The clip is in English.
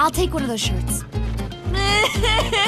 I'll take one of those shirts.